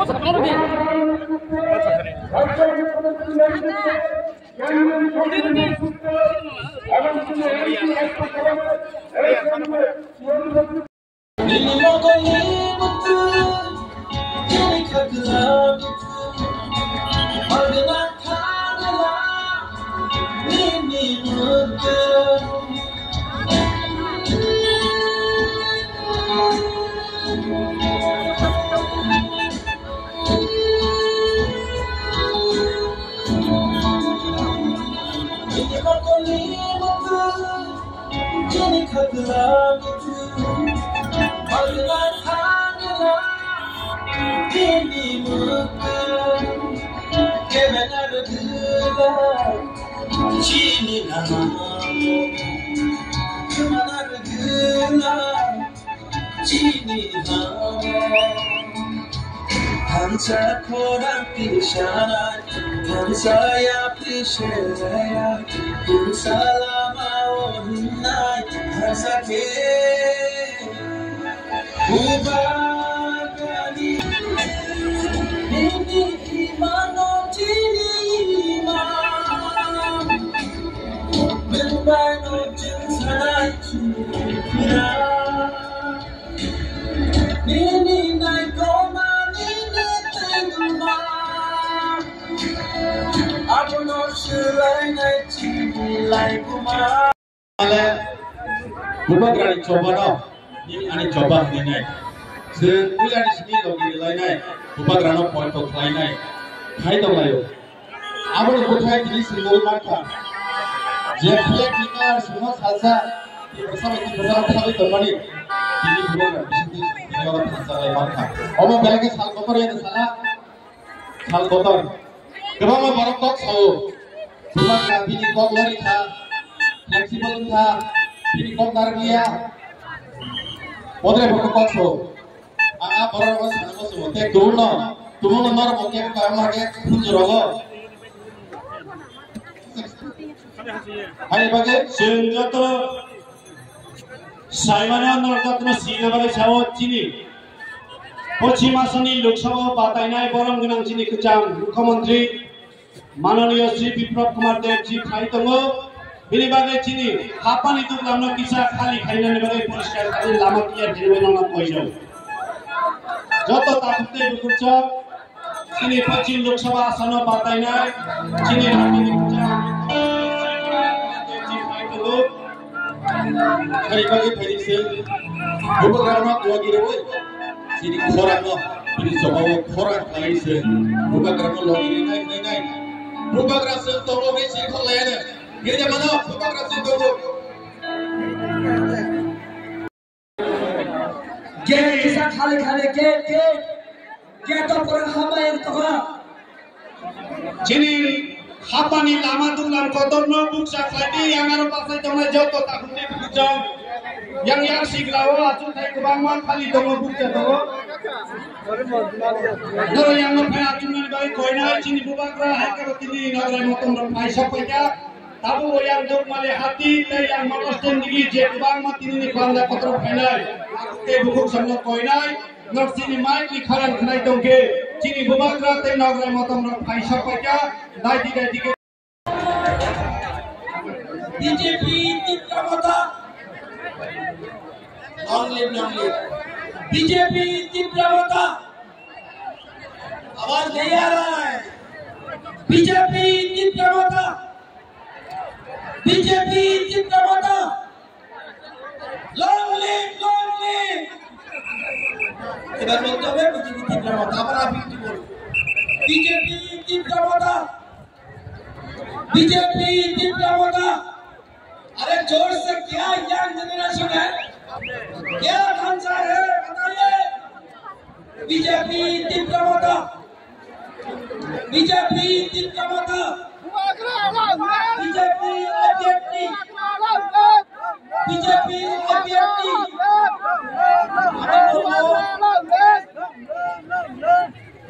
مصعب على الدين مدير الدين 何かと荷物手にかくらみつまずは花が手に向くけめなる具が君なのけめなる具が君なの Ansa kora pishara, ansa ya pishera, ansa lama orunai, ansa ke, ubai. kubagani coba no ani coba ini se kulani sini lo ini lainai kubagrano point of lainai hai to layo আমার কোথায় তিনি single মার্কা যে খেলে কিনা সিংহ সাজা বেসামাতি বেসামাতি খালি করবানি তিনি ভুল সাল কতর সালা সাল কতর Sumarna bini kong lori tha, fleksibel tha, bini kong tarbiya. Modre boko kokso, aa borong kos mana kos mo, tek dulno, tumun nor mo kem kam ma ke kunjo rogo. Hai bage, senjato, সাইমানিয়া নরকাত্মা সিলেবারে ছাও চিনি পশ্চিম আসনী লোকসভা বাতায়নায় বরং গোনাং চিনিকে চান মুখ্যমন্ত্রী মাননীয় শ্রী বিপ্লব কুমার দেবজি খাইতঙ্গ বিনি বাগে চিনি, হাপানি তুকলামনো কিসা খালি খাইনানি বাগে পরিষ্কার খালি লামা কিয়া দিবে নানা কইলো যত তাকুতে বুকুচ চিনি পশ্চিম লোকসভা আসন চিনি খাইতঙ্গ logire woi. Sini khorano. Ini sobawo khorak lai se. Bubagrano logire nai nai nai. Bubagra se tobo ge sini kholene. Gede mano bubagra se tobo. Ke isa khale khale ke ke ke to pura hama ek to যিনি হাপানি লামা দুলাম কদর্ন বুকসা খাইদি ইয়াঙার পাশে তোমরা যত তাকুনি বুকজং yang yang siglawo atu thai kubang man khali dongo bukta dongo mai ki kharan khnai dongke chini bubakra te nagrai motom ro phai sapaya dai digai dige BJP তীব্রমতা long live long live BJP তীব্রমতা आवाज नहीं आ रहा है BJP तीव्रमता BJP तीव्रमता long live long live এবার বলতে হবে BJP তীব্রমতা আবার আপনি কি বলুন বিজেপি তীব্রমতা बीजेपी तीव्रमता अरे जोर से क्या यंग जनरेशन है क्या ढांचा है बताइए ಬಿಜೆಪಿ ತಿದ್ಕಮತ ಬಿಜೆಪಿ ತಿದ್ಕಮತ ಬಿಜೆಪಿ ಅಭ್ಯರ್ಥಿ ಬಿಜೆಪಿ ಅಭ್ಯರ್ಥಿ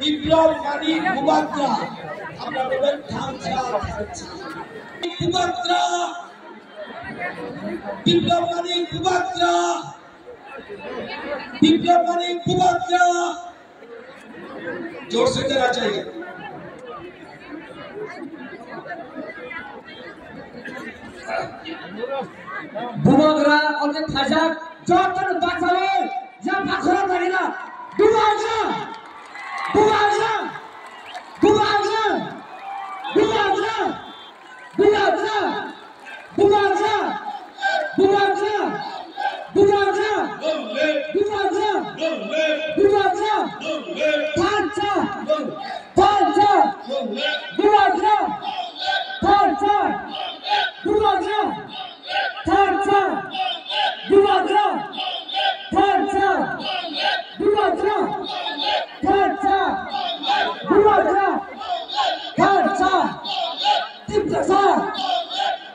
বিপ্লব মানি কুমাত্রা আমরা বলবেন ঠামছা কুমাত্রা বিপ্লব মানি কুমাত্রা বিপ্লব মানি কুমাত্রা ज़ोर से देना चाहिए। बुमग्रा और ये थाजा ज़ोर से बात करो। या बाखरा करेगा दुआ जा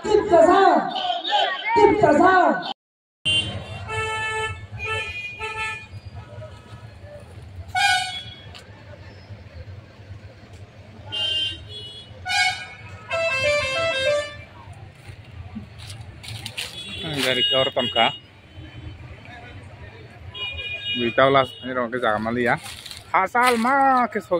Tip Tip dari Kaur Tongka lah, ini orang ke Jagamali ya Hasal ma kes